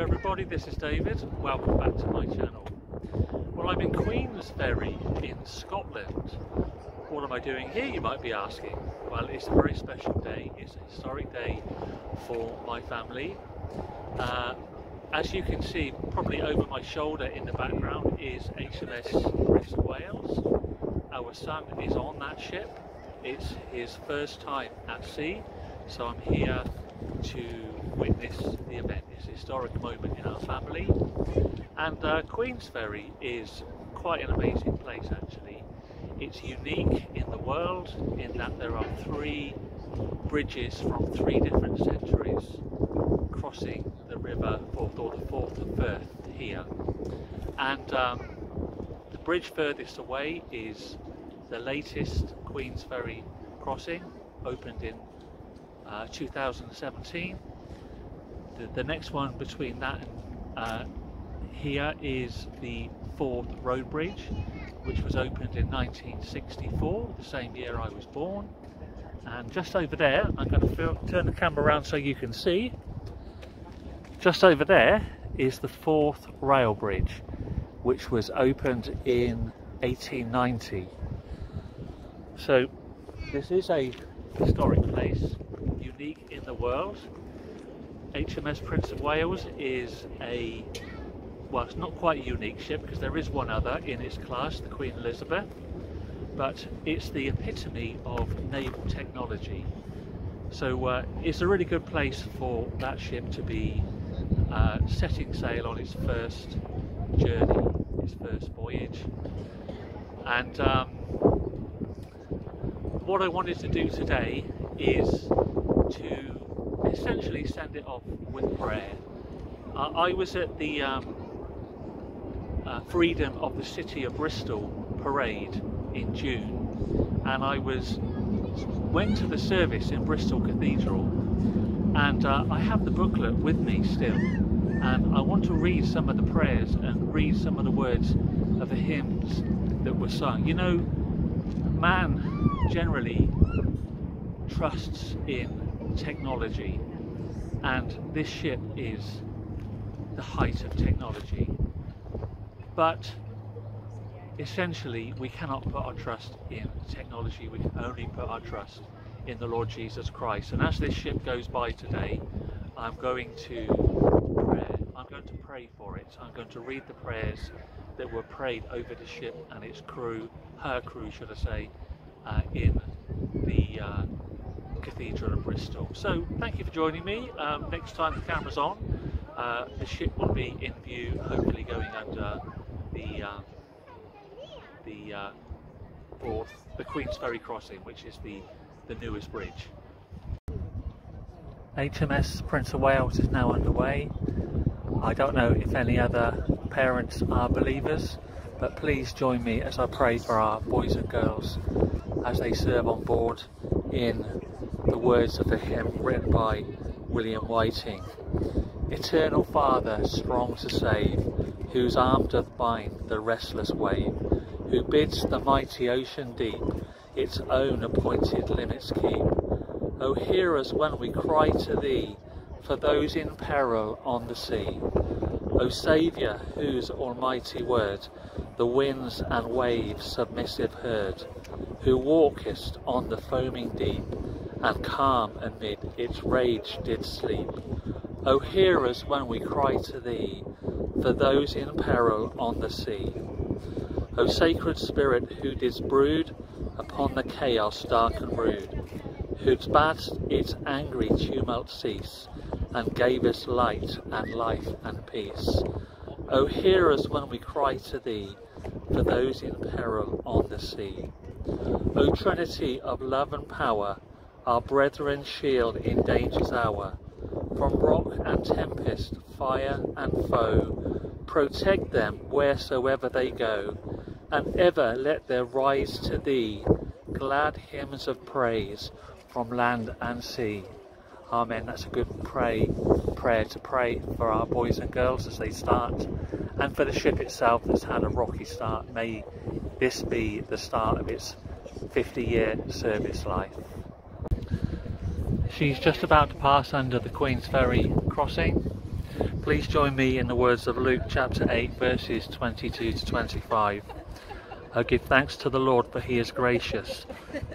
everybody, this is David. Welcome back to my channel. Well, I'm in Queensferry in Scotland. What am I doing here, you might be asking? Well, it's a very special day. It's a historic day for my family. Uh, as you can see, probably over my shoulder in the background is HMS Prince of Wales. Our son is on that ship. It's his first time at sea, so I'm here to witness the event. It's a historic moment in our family. And uh, Queensferry is quite an amazing place actually. It's unique in the world in that there are three bridges from three different centuries crossing the river Forth or the Forth of Firth here. And um, the bridge furthest away is the latest Queensferry crossing, opened in uh, 2017. The, the, next one between that uh, here is the Forth Road Bridge, which was opened in 1964, the same year I was born. And just over there, I'm going to turn the camera around so you can see. Just over there is the Forth Rail Bridge, which was opened in 1890. So this is a historic place unique in the world. HMS Prince of Wales is a, well it's not quite a unique ship because there is one other in its class, the Queen Elizabeth, but it's the epitome of naval technology. So uh, it's a really good place for that ship to be uh, setting sail on its first journey, its first voyage. And um, what I wanted to do today is to essentially send it off with prayer. Uh, I was at the um, uh, Freedom of the City of Bristol parade in June and I was went to the service in Bristol Cathedral and uh, I have the booklet with me still and I want to read some of the prayers and read some of the words of the hymns that were sung. You know, man generally trusts in technology. And this ship is the height of technology. But essentially we cannot put our trust in technology. We can only put our trust in the Lord Jesus Christ. And as this ship goes by today I'm going to pray. I'm going to pray for it. I'm going to read the prayers that were prayed over the ship and its crew her crew should I say uh, in the uh, Cathedral of Bristol. So thank you for joining me. Um, next time the camera's on, uh, the ship will be in view, hopefully going under the uh, the uh, the Queensferry crossing, which is the the newest bridge. HMS Prince of Wales is now underway. I don't know if any other parents are believers, but please join me as I pray for our boys and girls as they serve on board in the words of the hymn written by William Whiting. Eternal Father, strong to save, whose arm doth bind the restless wave, who bids the mighty ocean deep its own appointed limits keep. O hear us when we cry to thee for those in peril on the sea. O Saviour, whose almighty word the winds and waves submissive heard, who walkest on the foaming deep, and calm amid its rage did sleep. O hear us when we cry to thee, for those in peril on the sea. O sacred spirit who didst brood upon the chaos dark and rude, who badst its angry tumult cease, and gave us light and life and peace. O hear us when we cry to thee, for those in peril on the sea. O Trinity of love and power, our brethren's shield in danger's hour, from rock and tempest, fire and foe, protect them wheresoever they go, and ever let there rise to thee glad hymns of praise from land and sea. Amen. That's a good pray prayer to pray for our boys and girls as they start and for the ship itself that's had a rocky start. May this be the start of its 50 year service life. She's just about to pass under the Queensferry crossing. Please join me in the words of Luke chapter 8 verses 22 to 25. I give thanks to the Lord for he is gracious,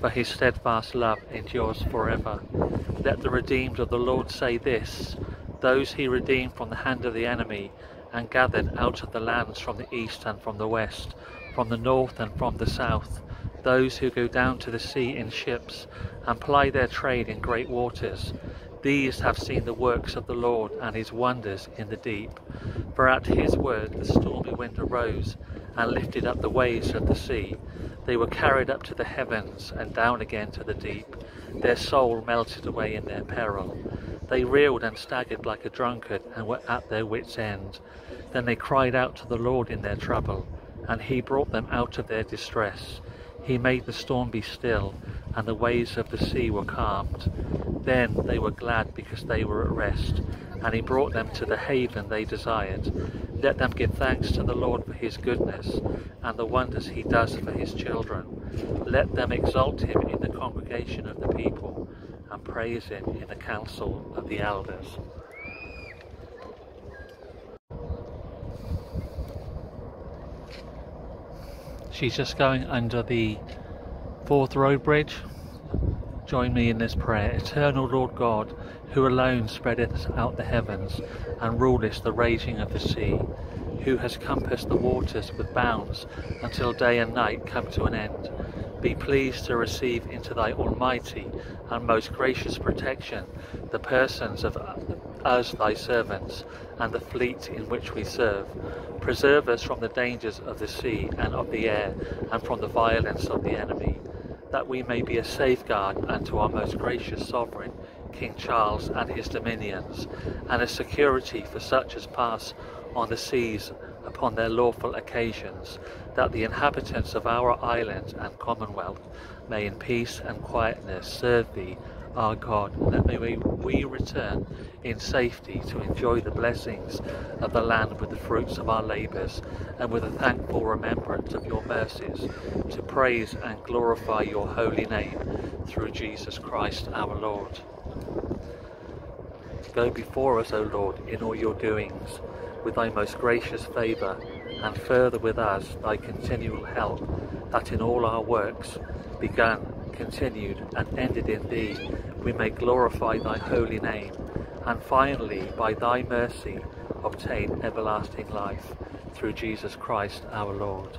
for his steadfast love endures forever. Let the redeemed of the Lord say this, those he redeemed from the hand of the enemy and gathered out of the lands from the east and from the west, from the north and from the south, those who go down to the sea in ships and ply their trade in great waters. These have seen the works of the Lord and his wonders in the deep. For at his word the stormy wind arose and lifted up the waves of the sea. They were carried up to the heavens and down again to the deep. Their soul melted away in their peril. They reeled and staggered like a drunkard and were at their wits' end. Then they cried out to the Lord in their trouble, and he brought them out of their distress. He made the storm be still, and the waves of the sea were calmed. Then they were glad because they were at rest, and he brought them to the haven they desired. Let them give thanks to the Lord for his goodness, and the wonders he does for his children. Let them exalt him in the congregation of the people, and praise him in the council of the elders. She's just going under the Forth Road Bridge. Join me in this prayer. Eternal Lord God, who alone spreadeth out the heavens and rulest the raging of the sea, who has compassed the waters with bounds until day and night come to an end, be pleased to receive into thy almighty and most gracious protection the persons of us thy servants and the fleet in which we serve. Preserve us from the dangers of the sea and of the air and from the violence of the enemy that we may be a safeguard unto our most gracious sovereign, King Charles and his dominions, and a security for such as pass on the seas upon their lawful occasions, that the inhabitants of our island and commonwealth may in peace and quietness serve thee our God, and that may we return in safety to enjoy the blessings of the land with the fruits of our labours, and with a thankful remembrance of your mercies, to praise and glorify your holy name through Jesus Christ our Lord. Go before us, O Lord, in all your doings, with thy most gracious favour, and further with us thy continual help, that in all our works, begun continued and ended in thee, we may glorify thy holy name, and finally, by thy mercy, obtain everlasting life, through Jesus Christ our Lord.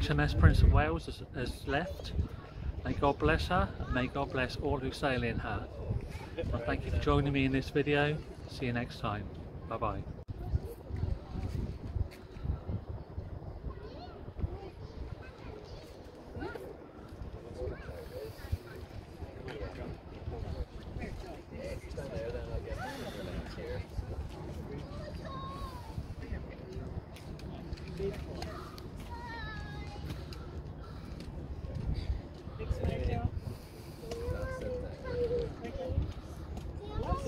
HMS Prince of Wales has, has left. May God bless her and may God bless all who sail in her. Well, thank you for joining me in this video. See you next time. Bye bye.